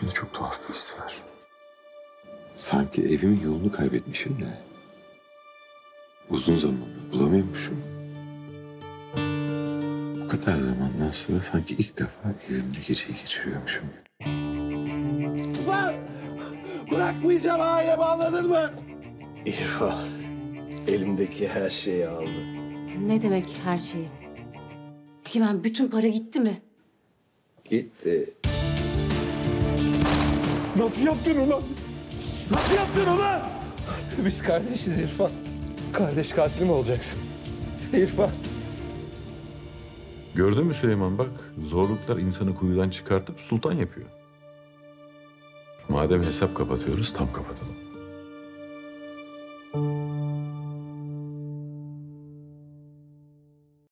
İçimde çok tuhaf bir his var. Sanki evimin yolunu kaybetmişim de. Uzun zamandır bulamıyormuşum. Bu kadar zamandan sonra sanki ilk defa evimde geceyi geçiriyormuşum. Lan! Bırakmayacağım ailemi anladın mı? İrfan elimdeki her şeyi aldı. Ne demek her şeyi? Hemen bütün para gitti mi? Gitti. Nasıl yaptın ulan? Nasıl yaptın ulan? Biz kardeşiz İrfan. Kardeş katili mi olacaksın? İrfan. Gördün mü Süleyman bak zorluklar insanı kuyudan çıkartıp sultan yapıyor. Madem hesap kapatıyoruz tam kapatalım.